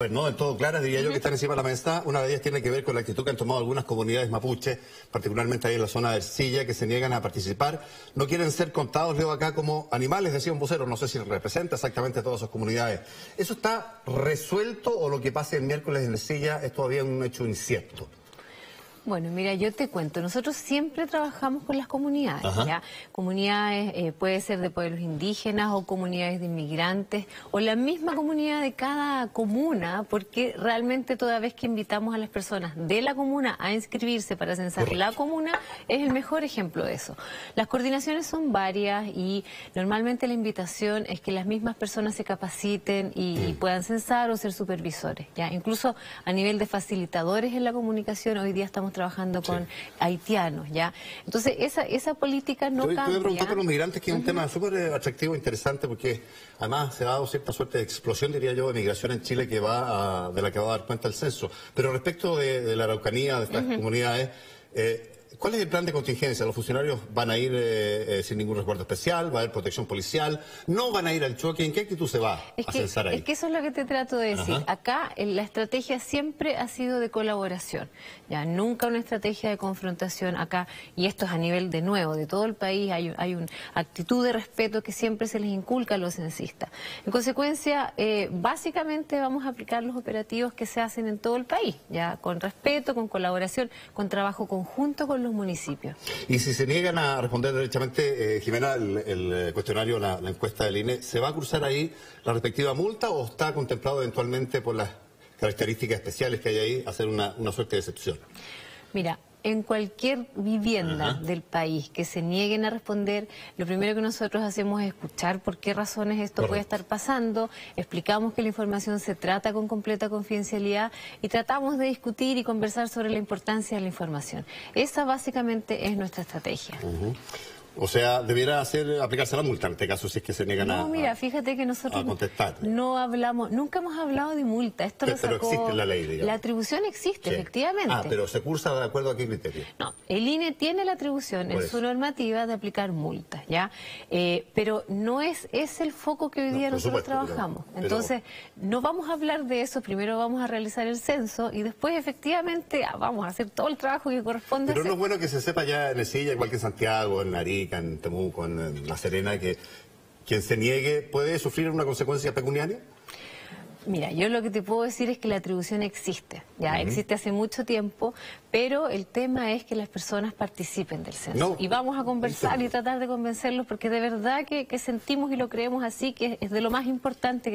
Pues no, en todo claro, diría yo que están encima de la mesa. Una de ellas tiene que ver con la actitud que han tomado algunas comunidades mapuches, particularmente ahí en la zona de Silla, que se niegan a participar. No quieren ser contados, leo acá, como animales, decía un vocero. No sé si representa exactamente a todas esas comunidades. ¿Eso está resuelto o lo que pase el miércoles en Silla es todavía un hecho incierto? Bueno, mira, yo te cuento, nosotros siempre trabajamos con las comunidades, ¿ya? Comunidades, eh, puede ser de pueblos indígenas o comunidades de inmigrantes o la misma comunidad de cada comuna, porque realmente toda vez que invitamos a las personas de la comuna a inscribirse para censar la comuna, es el mejor ejemplo de eso. Las coordinaciones son varias y normalmente la invitación es que las mismas personas se capaciten y, puedan censar o ser supervisores, ¿ya? Incluso a nivel de facilitadores en la comunicación, hoy día estamos trabajando con haitianos, ¿ya? Entonces, esa, esa política no cambia. Te voy a preguntar por los migrantes, que es un tema súper atractivo e interesante, porque además se ha dado cierta suerte de explosión, diría yo, de migración en Chile que va de la que va a dar cuenta el censo. Pero respecto de, la Araucanía, de estas comunidades... Eh, ¿Cuál es el plan de contingencia? ¿Los funcionarios van a ir eh, eh, sin ningún resguardo especial? ¿Va a haber protección policial? ¿No van a ir al choque? ¿En qué actitud se va a censar ahí? Es que eso es lo que te trato de decir. Acá la estrategia siempre ha sido de colaboración. Ya nunca una estrategia de confrontación acá. Y esto es a nivel de nuevo, de todo el país. Hay, hay una actitud de respeto que siempre se les inculca a los censistas. En consecuencia, eh, básicamente vamos a aplicar los operativos que se hacen en todo el país. Ya con respeto, con colaboración, con trabajo conjunto con los municipios. Y si se niegan a responder derechamente, eh, Jimena, el, eh, cuestionario, la, encuesta del INE, ¿se va a cursar ahí la respectiva multa o está contemplado eventualmente por las características especiales que hay ahí hacer una, una suerte de excepción? Mira, en cualquier vivienda del país que se nieguen a responder, lo primero que nosotros hacemos es escuchar por qué razones esto puede estar pasando, explicamos que la información se trata con completa confidencialidad y tratamos de discutir y conversar sobre la importancia de la información. Esa básicamente es nuestra estrategia. O sea, debiera hacer aplicarse la multa en este caso si es que se niegan a, mira, fíjate que nosotros no hablamos, nunca hemos hablado de multa. Esto pero, pero existe la ley, digamos. La atribución existe, efectivamente. Ah, pero se cursa de acuerdo a qué criterio. No, el INE tiene la atribución en su normativa de aplicar multas, ¿ya? Eh, pero no es, es el foco que hoy día nosotros trabajamos. Entonces, no vamos a hablar de eso, primero vamos a realizar el censo y después efectivamente ah, vamos a hacer todo el trabajo que corresponde. Pero no es bueno que se sepa ya en Silla, igual que en Santiago, en Nariz, en Temuco, en La Serena, que quien se niegue puede sufrir una consecuencia pecuniaria? Mira, yo lo que te puedo decir es que la atribución existe, ya existe hace mucho tiempo, pero el tema es que las personas participen del censo. y vamos a conversar y tratar de convencerlos porque de verdad que, que sentimos y lo creemos así, que es de lo más importante.